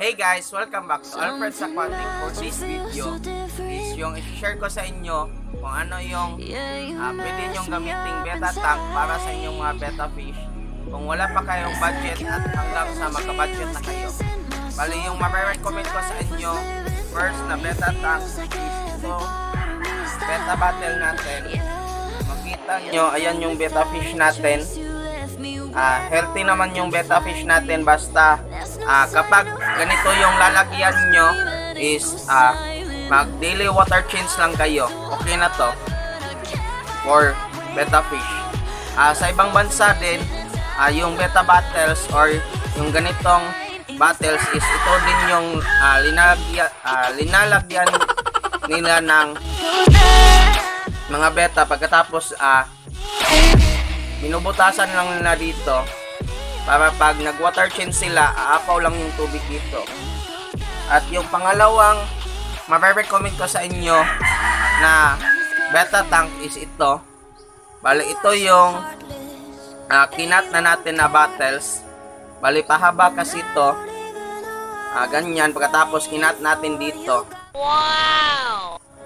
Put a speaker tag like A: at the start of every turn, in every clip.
A: Hey guys, welcome back to Alfred's Aquatic. For this video is yung i-share ko sa inyo kung ano yung uh, pwede nyong gamiting beta tank para sa inyong mga beta fish. Kung wala pa kayong budget at hanggang sa magka-budget na kayo. Bali yung ma-recommend ko sa inyo, first na beta tank is ito, beta battle natin. Makita nyo, ayan yung beta fish natin uh, healthy naman yung betta fish natin basta uh, kapag ganito yung lalagyan nyo is uh, mag daily water change lang kayo. Okay na to. For betta fish. Uh, sa ibang bansa din uh, yung betta battles or yung ganitong battles is ito din yung uh, linalagyan, uh, linalagyan nila ng mga beta. Pagkatapos uh, binubutasan lang nila dito para pag nag water change sila aapaw lang yung tubig dito. At yung pangalawang ma-recommend ko sa inyo na beta tank is ito. Bali ito yung uh, kinat na natin na bottles. Bali pahaba kasi ito. Uh, ganyan. Pagkatapos kinat natin dito. Wow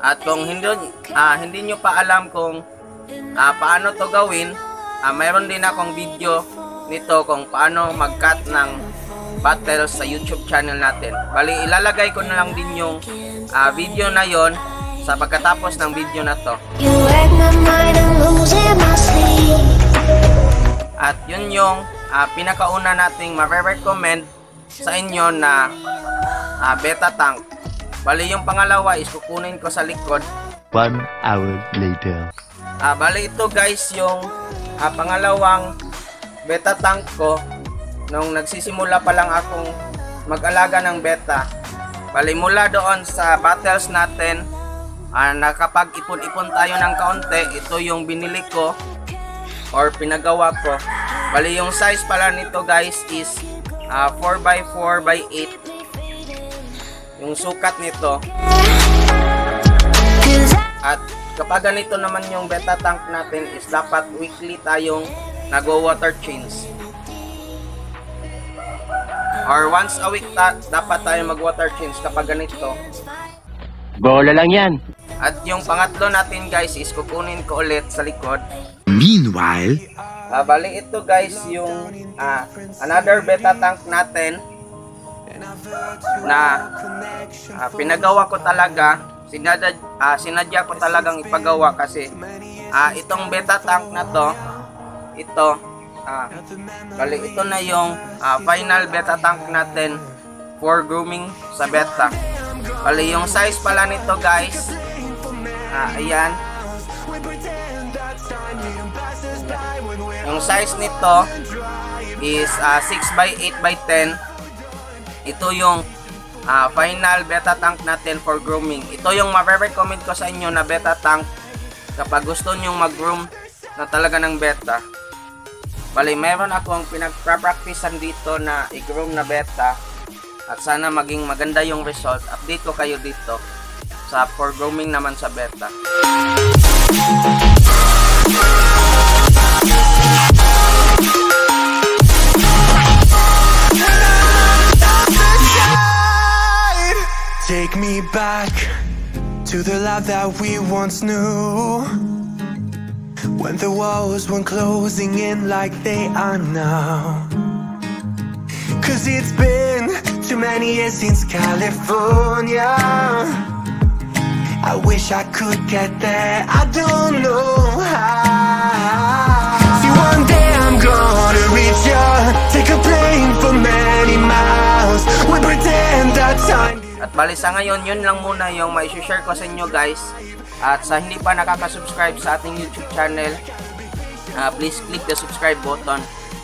A: at kung hindi uh, hindi nyo pa alam kung uh, paano to gawin uh, mayroon din akong video nito kung paano mag-cut ng battles sa YouTube channel natin. Bali, ilalagay ko na lang din yung uh, video na yon sa pagkatapos ng video na to. At yun yung uh, pinakauna nating ma-recommend sa inyo na uh, beta tank. Bali, yung pangalawa is kukunin ko sa likod.
B: One hour later.
A: Uh, bali, ito guys yung uh, pangalawang beta tank ko nung nagsisimula pa lang akong mag-alaga ng beta bali mula doon sa battles natin uh, nakapag-ipon-ipon tayo ng kaunti ito yung binili ko or pinagawa ko. Bali yung size pala nito guys is uh, 4x4 by 8 yung sukat nito. At Kapag ganito naman yung beta tank natin is dapat weekly tayong nagwo-water change. Or once a week ta dapat tayo mag-water change kapag ganito.
B: Bola lang yan.
A: At yung pangatlo natin guys is kukunin ko ulit sa likod.
B: Meanwhile,
A: uh, bali ito guys yung uh, another beta tank natin na uh, pinagawa ko talaga sinadya, uh, sinadya ko talagang ipagawa kasi uh, itong beta tank na to ito. Bali ito na yung uh, final beta tank natin for grooming sa beta. Bali yung size pala nito guys. Uh, ayan. Yung size nito is uh, 6 by 8 by 10 ito yung uh, final beta tank natin for grooming. Ito yung ma-recommend ko sa inyo na beta tank kapag gusto nyo mag-groom na talaga ng beta. Bali, meron akong pinag-practicean dito na i-groom na beta at sana maging maganda yung result. Update ko kayo dito sa for grooming naman sa beta.
C: Take me back to the life that we once knew When the walls weren't closing in like they are now. Cause it's been too many years since California. I wish I could get there, I don't know how
A: bali sa ngayon, yun lang muna yung may share ko sa inyo guys. At sa hindi pa nakaka-subscribe sa ating YouTube channel, uh, please click the subscribe button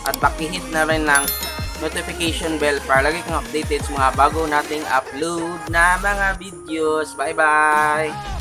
A: at pakihit na rin ng notification bell para lagi kang updated sa mga bago nating upload na mga videos. Bye-bye!